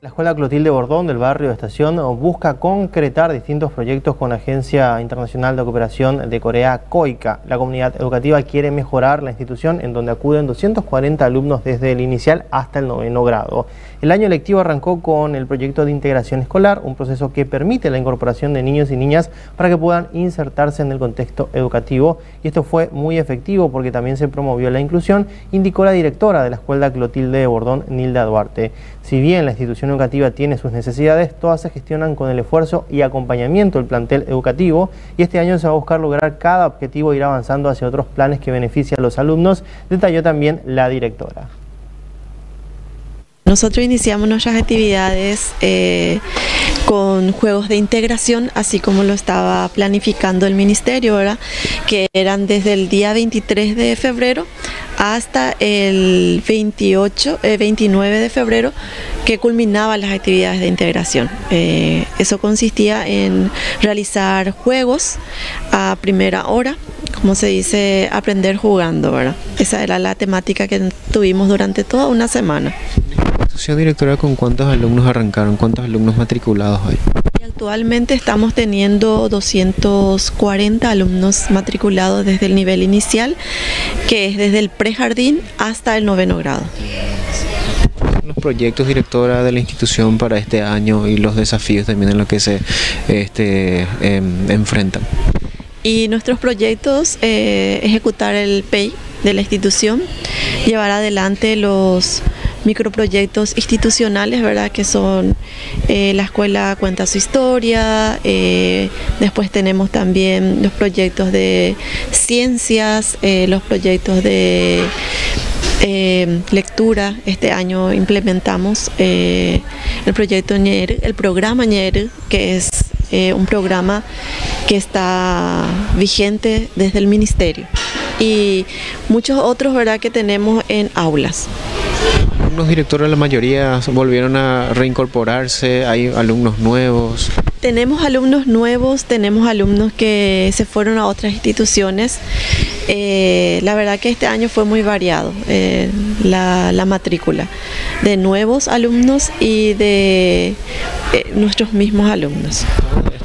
La Escuela Clotilde Bordón del barrio de Estación busca concretar distintos proyectos con la Agencia Internacional de Cooperación de Corea, COICA. La comunidad educativa quiere mejorar la institución en donde acuden 240 alumnos desde el inicial hasta el noveno grado. El año lectivo arrancó con el proyecto de integración escolar, un proceso que permite la incorporación de niños y niñas para que puedan insertarse en el contexto educativo. Y esto fue muy efectivo porque también se promovió la inclusión, indicó la directora de la Escuela Clotilde Bordón, Nilda Duarte. Si bien la institución educativa tiene sus necesidades, todas se gestionan con el esfuerzo y acompañamiento del plantel educativo y este año se va a buscar lograr cada objetivo e ir avanzando hacia otros planes que benefician a los alumnos, detalló también la directora. Nosotros iniciamos nuestras actividades eh, con juegos de integración, así como lo estaba planificando el ministerio, ¿verdad? que eran desde el día 23 de febrero hasta el 28, 29 eh, de febrero que culminaban las actividades de integración. Eh, eso consistía en realizar juegos a primera hora, como se dice, aprender jugando, ¿verdad? Esa era la temática que tuvimos durante toda una semana. Señora directora, ¿con cuántos alumnos arrancaron? ¿Cuántos alumnos matriculados hay? Actualmente estamos teniendo 240 alumnos matriculados desde el nivel inicial, que es desde el prejardín hasta el noveno grado. Los proyectos directora de la institución para este año y los desafíos también en los que se este, em, enfrentan. Y nuestros proyectos, eh, ejecutar el PEI de la institución, llevar adelante los microproyectos institucionales, ¿verdad? Que son eh, la escuela cuenta su historia, eh, después tenemos también los proyectos de ciencias, eh, los proyectos de lectura. Este año implementamos el proyecto ñer, el programa ñer, que es un programa que está vigente desde el ministerio y muchos otros verdad que tenemos en aulas alumnos directores, la mayoría volvieron a reincorporarse, hay alumnos nuevos. Tenemos alumnos nuevos, tenemos alumnos que se fueron a otras instituciones. Eh, la verdad que este año fue muy variado eh, la, matrícula de nuevos alumnos y de eh, nuestros mismos alumnos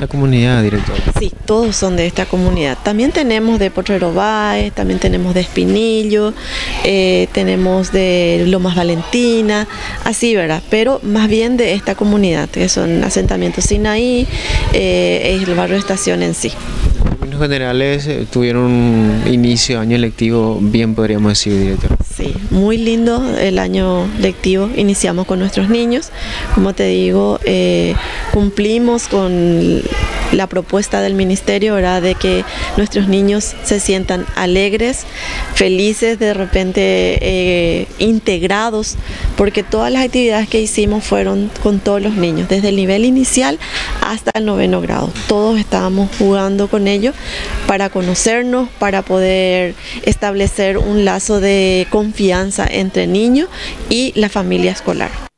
comunidad, director? Sí, todos son de esta comunidad. También tenemos de Potrero Báez, también tenemos de Espinillo, eh, tenemos de Lomas Valentina, así, ¿verdad? Pero más bien de esta comunidad, que son asentamientos Sinaí, eh, es el barrio Estación en sí. En términos generales, eh, tuvieron un inicio, año lectivo, bien podríamos decir, director. Muy lindo el año lectivo. Iniciamos con nuestros niños. Como te digo, eh, cumplimos con la propuesta del ministerio, ¿verdad? De que nuestros niños se sientan alegres, felices, de repente eh, integrados, porque todas las actividades que hicimos fueron con todos los niños, desde el nivel inicial hasta el noveno grado. Todos estábamos jugando con ellos para conocernos, para poder establecer un lazo de confianza entre niños y la familia escolar.